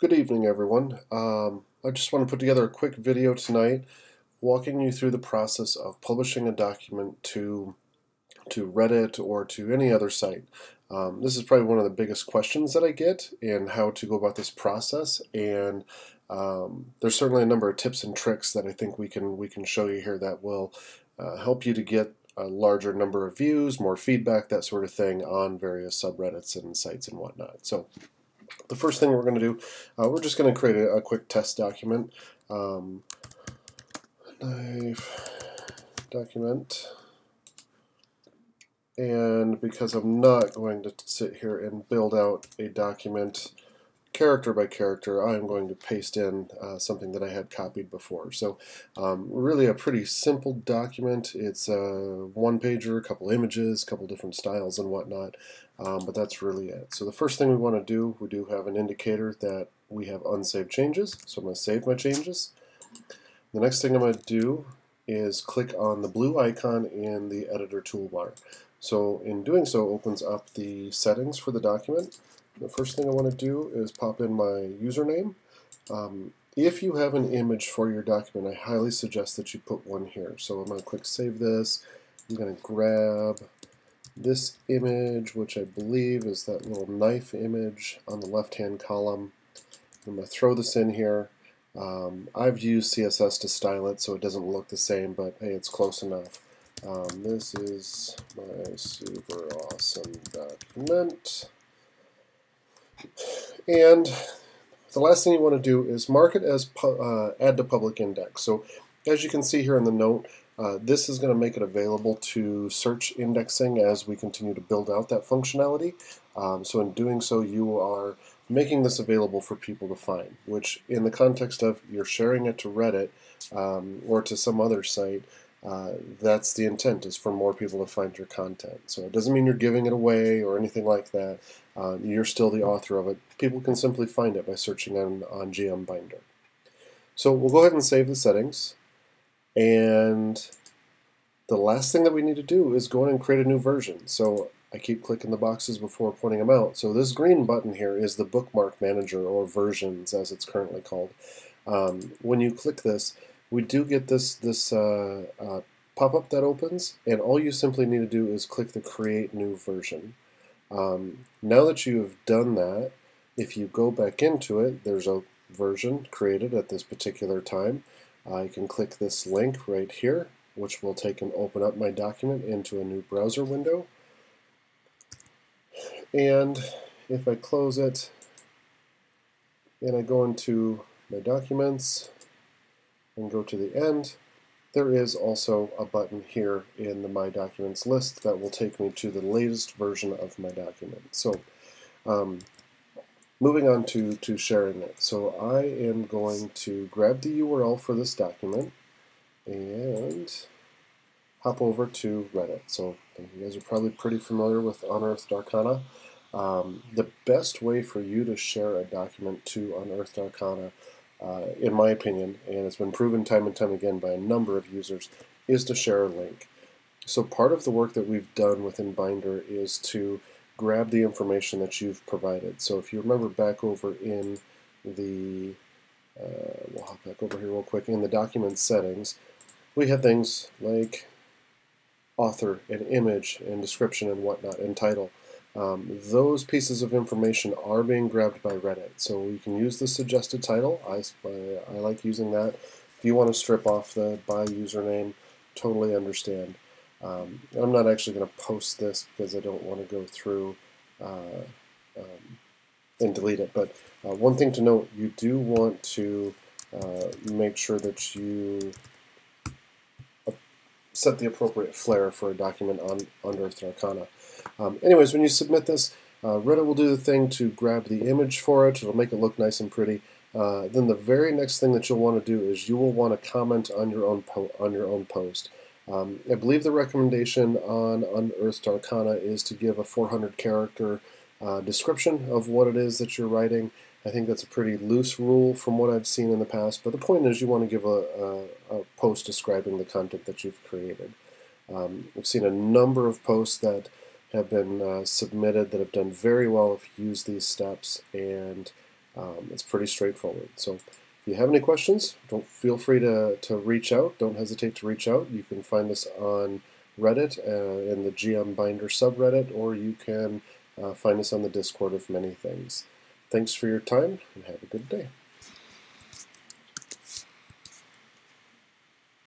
Good evening, everyone. Um, I just want to put together a quick video tonight walking you through the process of publishing a document to, to Reddit or to any other site. Um, this is probably one of the biggest questions that I get and how to go about this process and um, there's certainly a number of tips and tricks that I think we can we can show you here that will uh, help you to get a larger number of views, more feedback, that sort of thing on various subreddits and sites and whatnot. So the first thing we're going to do, uh, we're just going to create a, a, quick test document. Um, document. And because I'm not going to sit here and build out a document character by character, I'm going to paste in uh, something that I had copied before. So um, really a pretty simple document. It's a one pager, a couple images, a couple different styles and whatnot, um, but that's really it. So the first thing we want to do, we do have an indicator that we have unsaved changes, so I'm going to save my changes. The next thing I'm going to do is click on the blue icon in the editor toolbar. So in doing so opens up the settings for the document the first thing I want to do is pop in my username. Um, if you have an image for your document, I highly suggest that you put one here. So I'm going to click Save This. I'm going to grab this image, which I believe is that little knife image on the left-hand column. I'm going to throw this in here. Um, I've used CSS to style it so it doesn't look the same, but hey, it's close enough. Um, this is my super awesome document. And the last thing you want to do is mark it as uh, add to public index. So as you can see here in the note, uh, this is going to make it available to search indexing as we continue to build out that functionality. Um, so in doing so, you are making this available for people to find, which in the context of you're sharing it to Reddit um, or to some other site, uh, that's the intent, is for more people to find your content. So it doesn't mean you're giving it away or anything like that. Um, you're still the author of it. People can simply find it by searching on, on GM Binder. So we'll go ahead and save the settings. And the last thing that we need to do is go in and create a new version. So I keep clicking the boxes before pointing them out. So this green button here is the bookmark manager or versions as it's currently called. Um, when you click this, we do get this, this uh, uh, pop-up that opens, and all you simply need to do is click the Create New Version. Um, now that you have done that, if you go back into it, there's a version created at this particular time. I can click this link right here, which will take and open up my document into a new browser window. And if I close it and I go into my documents, and go to the end, there is also a button here in the My Documents list that will take me to the latest version of my document. So um, moving on to, to sharing it. So I am going to grab the URL for this document and hop over to Reddit. So you guys are probably pretty familiar with Unearthed Arcana. Um, the best way for you to share a document to Unearthed Arcana uh, in my opinion, and it's been proven time and time again by a number of users, is to share a link. So part of the work that we've done within Binder is to grab the information that you've provided. So if you remember back over in the, uh, we'll hop back over here real quick, in the document settings, we have things like author and image and description and whatnot and title. Um, those pieces of information are being grabbed by Reddit, so you can use the suggested title. I, I, like using that. If you want to strip off the by username, totally understand. Um, I'm not actually going to post this because I don't want to go through uh, um, and delete it. But uh, one thing to note, you do want to uh, make sure that you uh, set the appropriate flair for a document on Unearthed Arcana. Um, anyways, when you submit this, uh, Reddit will do the thing to grab the image for it. It'll make it look nice and pretty. Uh, then the very next thing that you'll want to do is you will want to comment on your own on your own post. Um, I believe the recommendation on Unearthed Arcana is to give a 400 character uh, description of what it is that you're writing. I think that's a pretty loose rule from what I've seen in the past, but the point is you want to give a, a, a post describing the content that you've created. Um, I've seen a number of posts that have been uh, submitted that have done very well if you use these steps and Um, it's pretty straightforward. So if you have any questions, don't feel free to, to reach out. Don't hesitate to reach out. You can find us on Reddit uh, in the GM Binder subreddit, or you can uh, find us on the Discord of many things. Thanks for your time and have a good day.